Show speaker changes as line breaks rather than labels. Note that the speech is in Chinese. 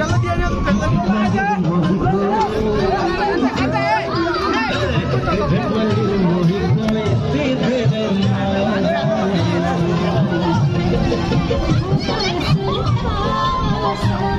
在那边，等了我好
久。
还在，还在，还在，还在。